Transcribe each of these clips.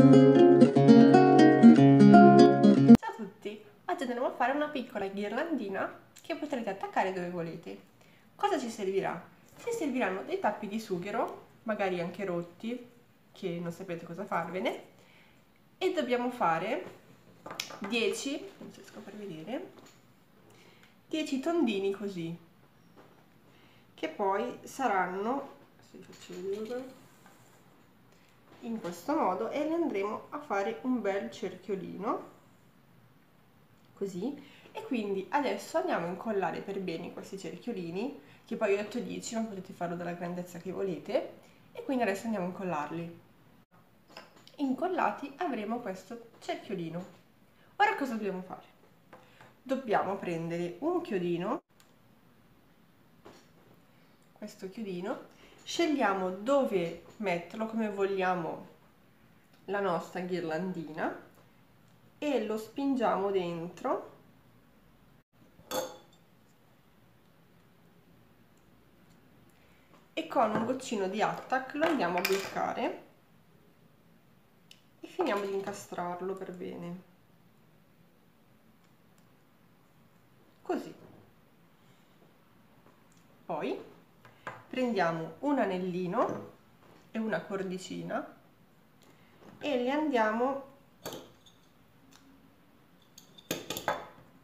Ciao a tutti! Oggi andremo a fare una piccola ghirlandina che potrete attaccare dove volete. Cosa ci servirà? Ci serviranno dei tappi di sughero, magari anche rotti, che non sapete cosa farvene, e dobbiamo fare 10, non riesco a far vedere, 10 tondini così, che poi saranno, se faccio vedere, in questo modo e ne andremo a fare un bel cerchiolino. Così. E quindi adesso andiamo a incollare per bene questi cerchiolini che poi ho detto 10 ma potete farlo della grandezza che volete. E quindi adesso andiamo a incollarli. Incollati avremo questo cerchiolino. Ora cosa dobbiamo fare? dobbiamo prendere un chiodino questo chiodino scegliamo dove metterlo come vogliamo la nostra ghirlandina e lo spingiamo dentro. E con un goccino di attack lo andiamo a bloccare e finiamo di incastrarlo per bene. Così. Poi prendiamo un anellino e una cordicina e li andiamo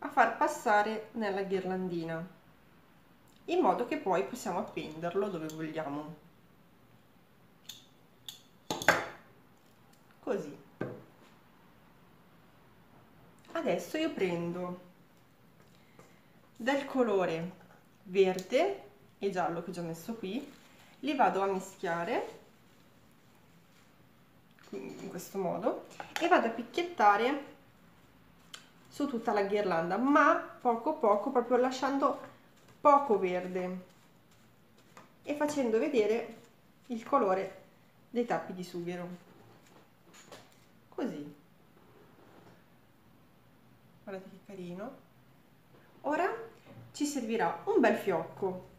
a far passare nella ghirlandina in modo che poi possiamo appenderlo dove vogliamo. Così. Adesso io prendo del colore verde e giallo che ho già messo qui li vado a mischiare in questo modo e vado a picchiettare su tutta la ghirlanda ma poco poco proprio lasciando poco verde e facendo vedere il colore dei tappi di sughero. Così. Guardate che carino. Ora ci servirà un bel fiocco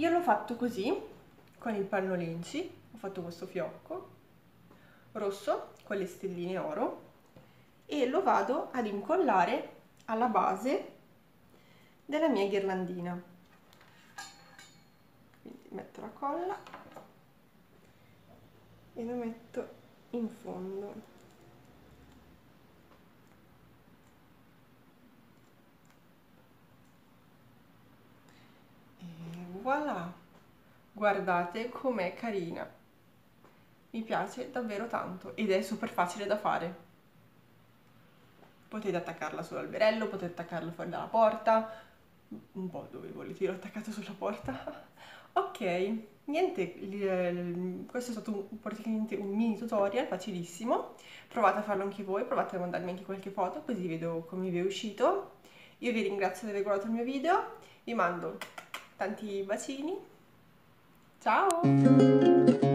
io l'ho fatto così, con il panno lenci, ho fatto questo fiocco rosso con le stelline oro e lo vado ad incollare alla base della mia ghirlandina. Quindi metto la colla e lo metto in fondo. Voilà guardate com'è carina. Mi piace davvero tanto ed è super facile da fare. Potete attaccarla sull'alberello potete attaccarla fuori dalla porta. Un po' dove volete l'ho attaccato sulla porta. Ok niente questo è stato un, praticamente un mini tutorial facilissimo. Provate a farlo anche voi provate a mandarmi anche qualche foto così vedo come vi è uscito. Io vi ringrazio di aver guardato il mio video. Vi mando tanti bacini. Ciao!